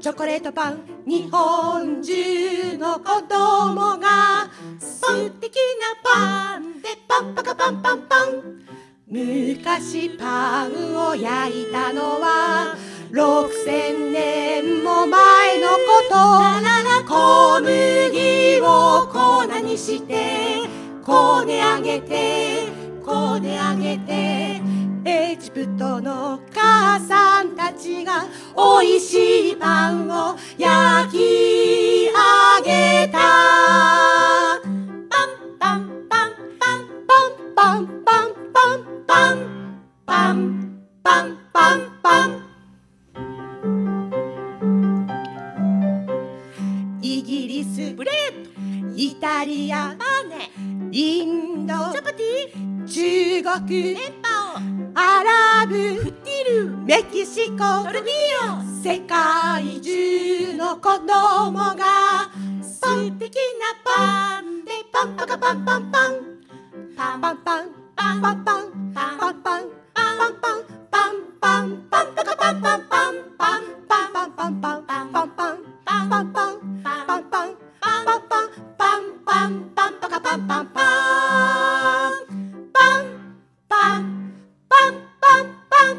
チョコレートパン日本中の子供が素敵なパンでパンパカパンパンパン昔パンを焼いたのは6000てこね上げてこね上げてエジプトの母さんたちが美味しいパンを焼き上げた。パンパンパンパンパンパンパンパンパンパンパンパンパンイギリスブレイタリアーパーネインド。チャパティ中国。パオ。アラブ。フティルメキシコ。トルディ世界中の子供が。素敵なパンでパンパカパンパンパン。オパンパンパン。パン。パンパン。パン。パンパン。パンパンパンパンパンパンパカパンパン。パンパン。パンパン。パンパン pa pam pam pam pam pam pam pam pam